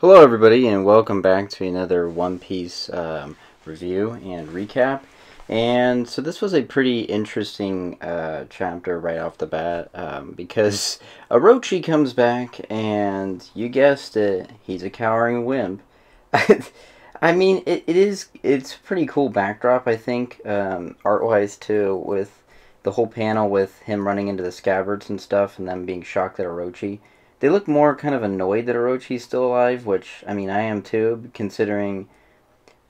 Hello, everybody, and welcome back to another One Piece um, review and recap. And so, this was a pretty interesting uh, chapter right off the bat um, because Orochi comes back, and you guessed it, he's a cowering wimp. I mean, it, it is it's pretty cool backdrop, I think, um, art wise, too, with the whole panel with him running into the scabbards and stuff, and them being shocked at Orochi they look more kind of annoyed that Orochi's still alive, which, I mean, I am too, considering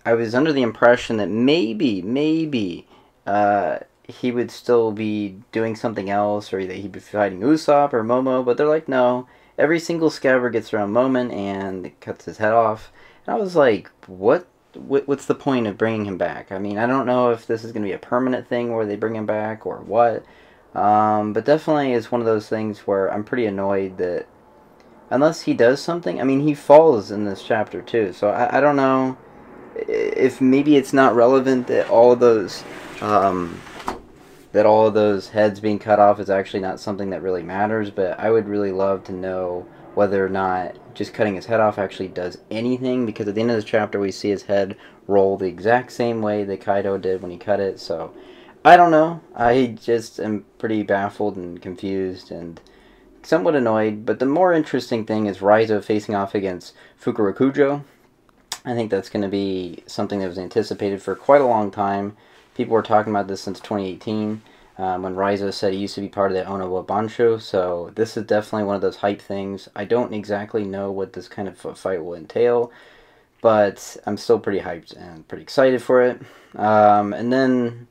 I was under the impression that maybe, maybe, uh, he would still be doing something else, or that he'd be fighting Usopp or Momo, but they're like, no, every single scabbard gets their own moment, and cuts his head off. And I was like, what? What's the point of bringing him back? I mean, I don't know if this is going to be a permanent thing where they bring him back or what. Um, but definitely it's one of those things where I'm pretty annoyed that unless he does something. I mean, he falls in this chapter too, so I, I don't know if maybe it's not relevant that all those um, that all of those heads being cut off is actually not something that really matters. But I would really love to know whether or not just cutting his head off actually does anything because at the end of this chapter we see his head roll the exact same way that Kaido did when he cut it. So I don't know. I just am pretty baffled and confused and somewhat annoyed, but the more interesting thing is Raizo facing off against Fukurokuju. I think that's going to be something that was anticipated for quite a long time. People were talking about this since 2018 um, when Raizo said he used to be part of the Oniwabanshu, so this is definitely one of those hype things. I don't exactly know what this kind of fight will entail, but I'm still pretty hyped and pretty excited for it. Um, and then,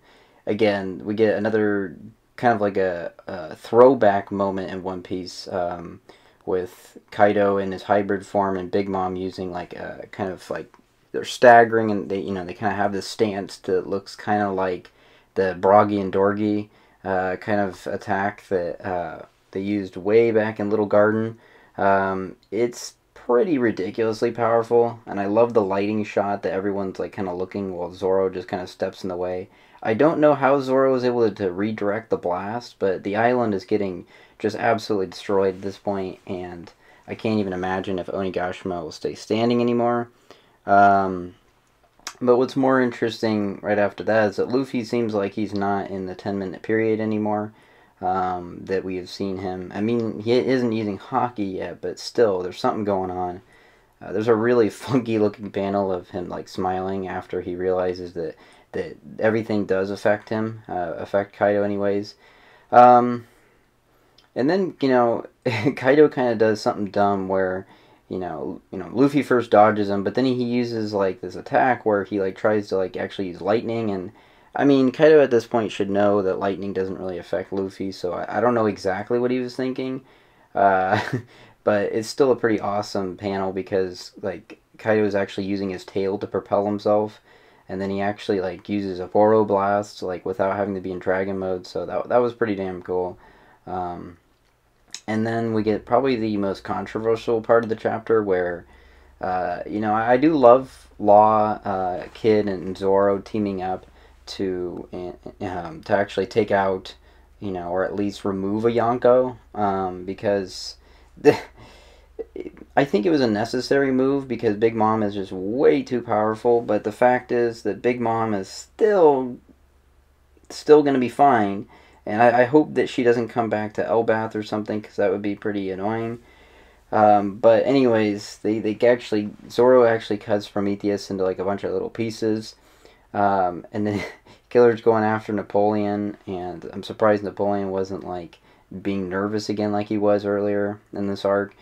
again, we get another kind of like a, a throwback moment in One Piece um, with Kaido in his hybrid form and Big Mom using like a kind of like they're staggering and they you know they kind of have this stance that looks kind of like the Brogy and Dorry uh, kind of attack that uh, they used way back in Little Garden. Um, it's pretty ridiculously powerful, and I love the lighting shot that everyone's like kind of looking while Zoro just kind of steps in the way. I don't know how Zoro was able to redirect the blast, but the island is getting just absolutely destroyed at this point, and I can't even imagine if Onigashima will stay standing anymore. Um, but what's more interesting right after that is that Luffy seems like he's not in the 10 minute period anymore um, that we have seen him. I mean, he isn't using Haki yet, but still, there's something going on. Uh, there's a really funky looking panel of him like smiling after he realizes that that everything does affect him, uh, affect Kaido anyways. Um, and then you know, Kaido kind of does something dumb where you know, you know, Luffy first dodges him, but then he uses like this attack where he like tries to like actually use lightning and. I mean, Kaido at this point should know that lightning doesn't really affect Luffy, so I, I don't know exactly what he was thinking. Uh, but it's still a pretty awesome panel because like Kaido is actually using his tail to propel himself, and then he actually like uses a Boro blast like without having to be in dragon mode so that, that was pretty damn cool. Um, and then we get probably the most controversial part of the chapter where uh, you know I, I, do love Law uh, Kid and Zoro teaming up to um, to actually take out you know or at least remove a Yonko um, because the, I think it was a necessary move because Big Mom is just way too powerful. But the fact is that Big Mom is still still going to be fine. And I, I, hope that she doesn't come back to Elbaf or something because that would be pretty annoying. Um, but anyways, they, they actually Zoro actually cuts Prometheus into like a bunch of little pieces. Um, and then Killer's going after Napoleon, and I'm surprised Napoleon wasn't like being nervous again like he was earlier in this arc.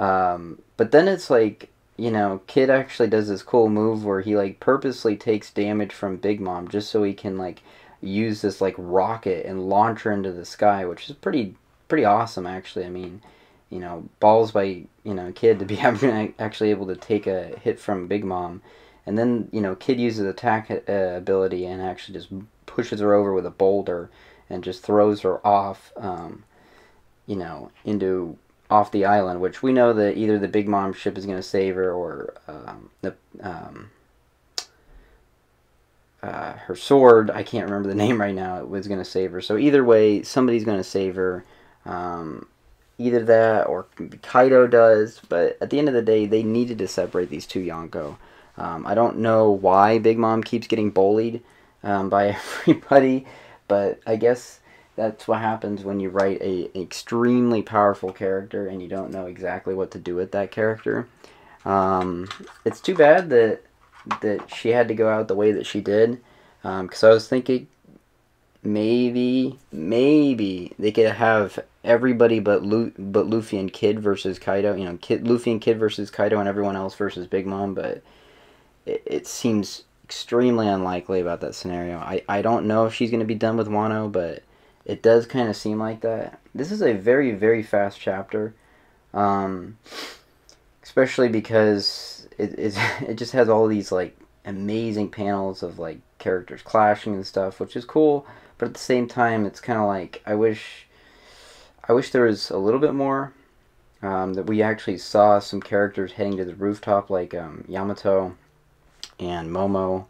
Um, but then it's like, you know, Kid actually does this cool move where he like purposely takes damage from Big Mom just so he can like use this like rocket and launch her into the sky, which is pretty pretty awesome actually. I mean, you know, balls by you know Kid to be actually able to take a hit from Big Mom, and then you know Kid uses attack uh, ability and actually just pushes her over with a boulder and just throws her off, um, you know, into off the island, which we know that either the Big Mom ship is going to save her or um, the um, uh, her sword. I can't remember the name right now. It was going to save her. So either way, somebody's going to save her. Um, either that or Kaido does. But at the end of the day, they needed to separate these two Yonko. Um, I don't know why Big Mom keeps getting bullied um, by everybody, but I guess that's what happens when you write a, extremely powerful character and you don't know exactly what to do with that character. Um, it's too bad that that she had to go out the way that she did, because um, I was thinking maybe maybe they could have everybody but Lu- but Luffy and Kid versus Kaido. You know, Kid Luffy and Kid versus Kaido, and everyone else versus Big Mom. But it, it seems extremely unlikely about that scenario. I I don't know if she's going to be done with Wano, but it does kind of seem like that. This is a very very fast chapter, um, especially because it it, it just has all these like amazing panels of like characters clashing and stuff, which is cool but at the same time, it's kind of like I wish, I wish there was a little bit more. Um, that we actually saw some characters heading to the rooftop, like um, Yamato and Momo,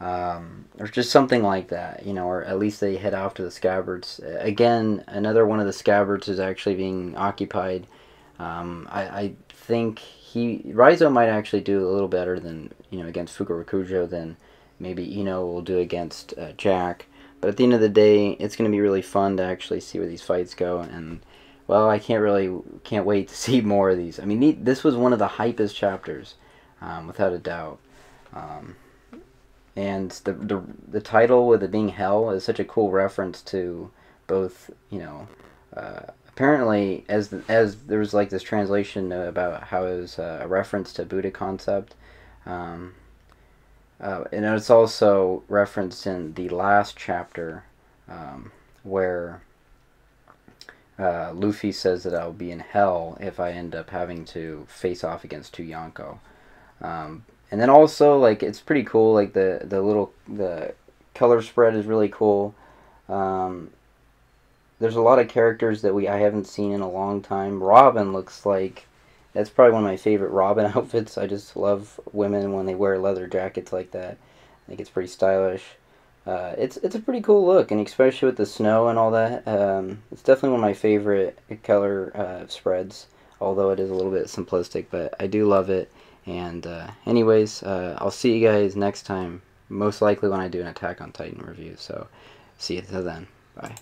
um, or just something like that, you know, or at least they head off to the scabbards. Again, another one of the scabbards is actually being occupied. Um, I, I think he Raizo might actually do a little better than you know against Fukurokuju than maybe Ino will do against uh, Jack. But at the end of the day, it's going to be really fun to actually see where these fights go. And, well, I can't really, can't wait to see more of these. I mean, this was one of the hypest chapters, um, without a doubt. And the, the, the title with it being Hell is such a cool reference to both, you know, uh, apparently as the, as there was like this translation about how it was uh, a reference to Buddha concept. Um, uh, and it's also referenced in the last chapter um, where uh, Luffy says that I'll be in hell if I end up having to face off against two Yonko. Um, and then also, like, it's pretty cool. Like, the, the little, the color spread is really cool. Um, there's a lot of characters that we I haven't seen in a long time. Robin looks like that's probably one of my favorite Robin outfits. I just love women when they wear leather jackets like that. I think it's pretty stylish. Uh, it's it's a pretty cool look, and especially with the snow and all that. Um, it's definitely one of my favorite color uh, spreads, although it is a little bit simplistic, but I do love it. And uh, anyways, uh, I'll see you guys next time, most likely when I do an Attack on Titan review. So see you till then. Bye.